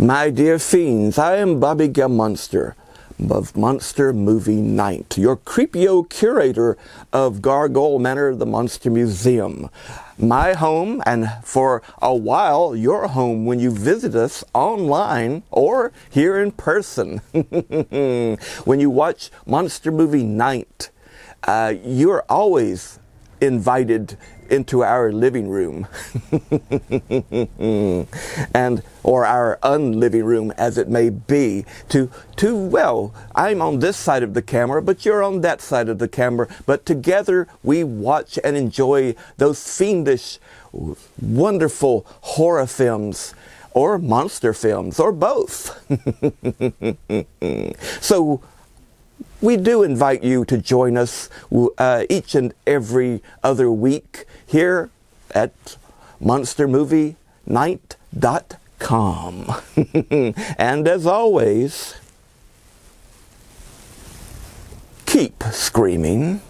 My dear fiends, I am Bobby Gammonster of Monster Movie Night, your creepio curator of Gargoyle Manor, the Monster Museum. My home, and for a while, your home when you visit us online or here in person. when you watch Monster Movie Night, uh, you're always invited into our living room. And or our unliving room as it may be to to well i'm on this side of the camera but you're on that side of the camera. But together we watch and enjoy those fiendish wonderful horror films or monster films or both. So we do invite you to join us uh, each and every other week here at monstermovienight.com. and as always, keep screaming.